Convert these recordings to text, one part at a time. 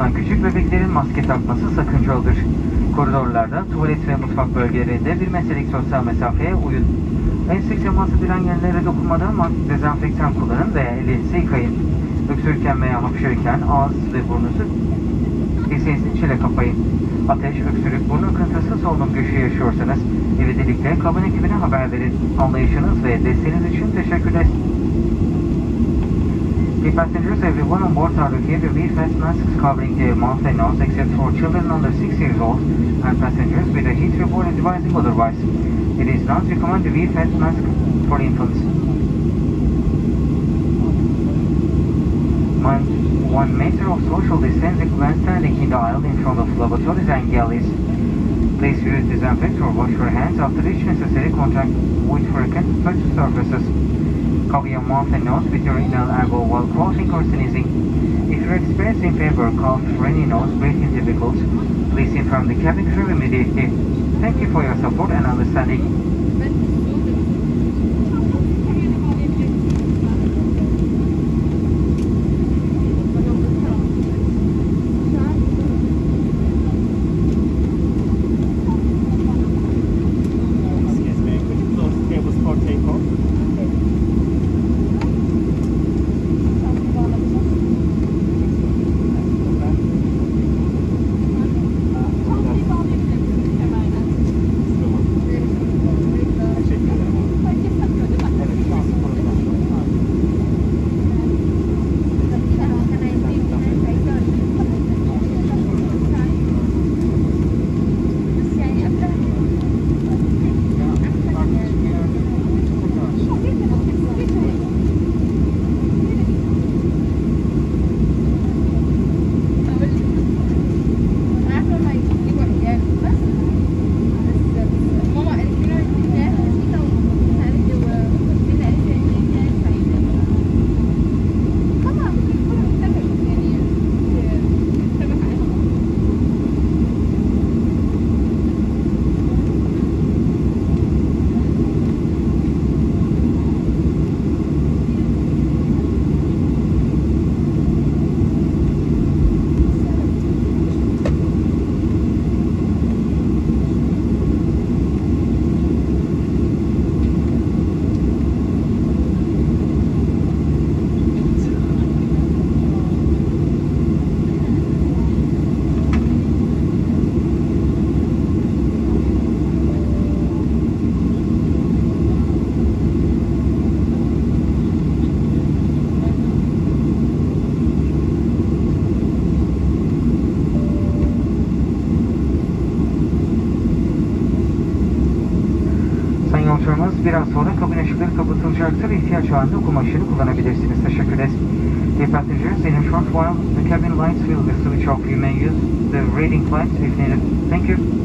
bulunan küçük bebeklerin maske takması sakıncalıdır. Koridorlarda, tuvalet ve mutfak bölgelerinde bir metrelik sosyal mesafeye uyun. En sık temas edilen yerlere dokunmadan ma- dezenfektan kullanın ve ellerinizi yıkayın. Öksürürken veya hapşırırken ağız ve burnunuzu dirseğinizin içine kapayın. Ateş, öksürük, burun akıntısı, solunum güçlüğü yaşıyorsanız ivedilikle kabin ekibine haber verin. Anlayışınız ve desteğiniz için teşekkürler. The passengers, everyone on board are to wear face masks covering their mouth and nose except for children under 6 years old and passengers with a heat report advising otherwise. It is not recommended to wear face mask for infants. One, one meter of social distancing when standing in the aisle in front of lavatories and galleys. Please use disinfect or wash your hands after each necessary contact with frequent touch surfaces. Cover your mouth and nose with your elbow while coughing or sneezing. If you're experiencing fever, cough, runny nose, breathing difficulties, please inform the cabin crew immediately. Thank you for your support and understanding. Yolcularımız biraz sonra kabin ışıkları kapatılacaktır. İhtiyaç halinde okuma kullanabilirsiniz. Teşekkür ederiz. Dear passengers, in a short while the cabin lights will be switched off. You may use the reading lights if needed. Thank you.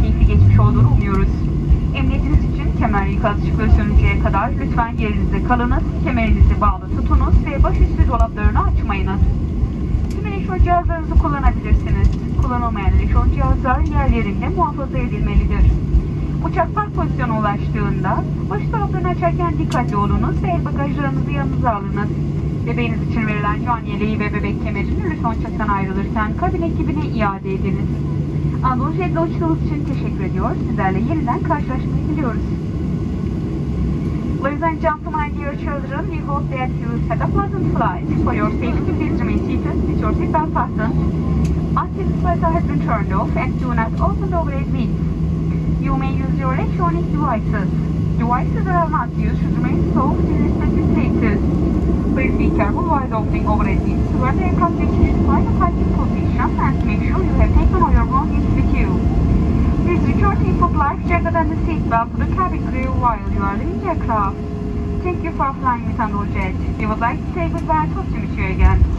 Keyifli geçmiş olduğunu umuyoruz. Emniyetiniz için kemer ışıkları sönünceye kadar lütfen yerinizde kalınız, kemerinizi bağlı tutunuz ve başüstü dolaplarını açmayınız. Tüm elektron cihazlarınızı kullanabilirsiniz. Kullanılmayan elektron cihazlar yerlerinde muhafaza edilmelidir. Uçak park pozisyona ulaştığında baş dolaplarını açarken dikkatli olunuz ve bagajlarınızı yanınıza alınız. Bebeğiniz için verilen can yeleği ve bebek kemerini lütfen uçaktan ayrılırken kabin ekibine iade ediniz. Jet'le uçtuğunuz için teşekkür ediyor. Sizlerle yeniden karşılaşmayı diliyoruz. Ladies and gentlemen, dear children, we hope that you had a pleasant flight. For your safety, please remain seated with your seatbelt fastened until the sweater has been turned off and do not open the overhead bins. You may use your electronic devices. Devices that are not used should remain stowed in respective places. Please be careful while opening overhead to where the aircraft reaches its final parking position and make sure you have taken all your belongings with you. Please return to put life jacket and the seatbelt to the cabin crew while you are leaving the aircraft. Thank you for flying with Jet. We would like to say goodbye and talk to you again.